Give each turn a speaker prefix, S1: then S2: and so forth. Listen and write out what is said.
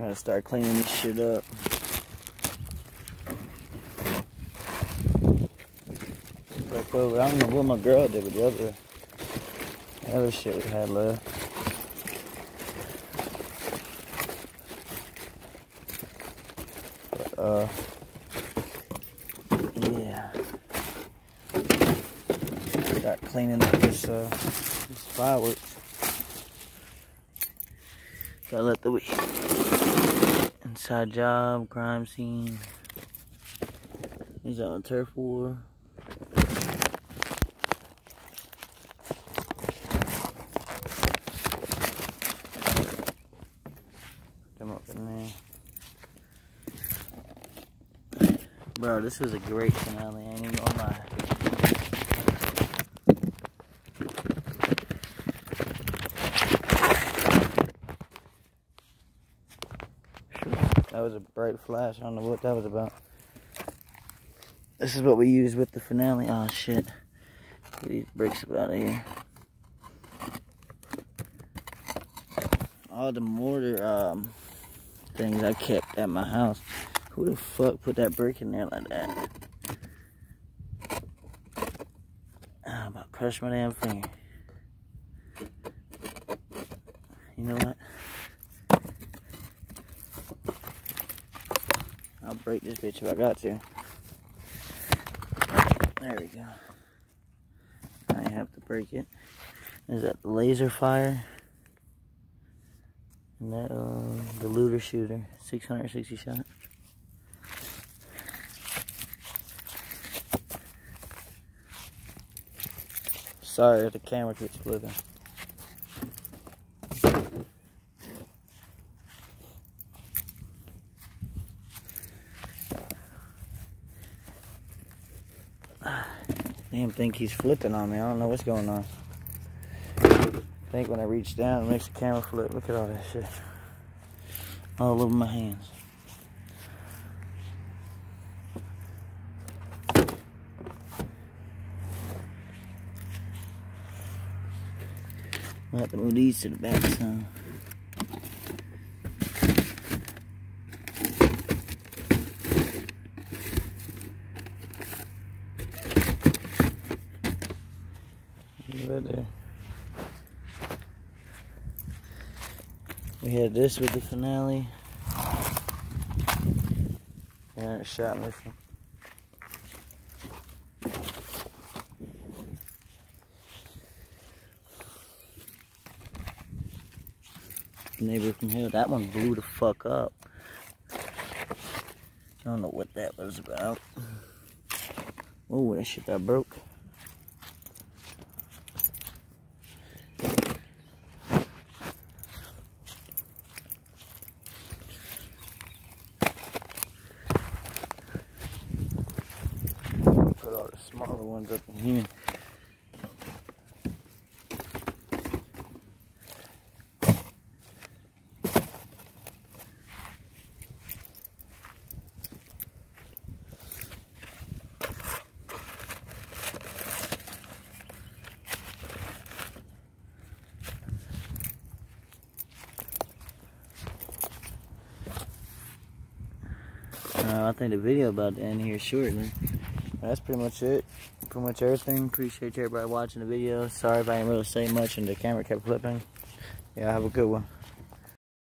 S1: Gotta start cleaning this shit up. I don't know what my girl did with the other, the other shit we had left. But, uh, yeah. Start cleaning up this, uh, this fireworks. Gotta let the weed. Inside job, crime scene. He's on turf war. Come up in there. Bro, this was a great finale, I ain't even gonna lie. That was a bright flash. I don't know what that was about. This is what we use with the finale. Oh shit. Get these bricks out of here. All the mortar um, things I kept at my house. Who the fuck put that brick in there like that? I'm about to crush my damn finger. You know what? I'll break this bitch if I got to. There we go. I have to break it. Is that the laser fire? And that, uh, the looter shooter, 660 shot. Sorry, the camera keeps flipping. Damn, think he's flipping on me. I don't know what's going on. I think when I reach down, it makes the camera flip. Look at all that shit. All over my hands. i have to move these to the back some. We had this with the finale. And it shot mission. Neighbor from here, that one blew the fuck up. I don't know what that was about. Oh, that shit got broke. Put all the smaller ones up in here. Uh, I think the video about to end here shortly. That's pretty much it. Pretty much everything. Appreciate everybody watching the video. Sorry if I didn't really say much and the camera kept flipping. Yeah, have a good one.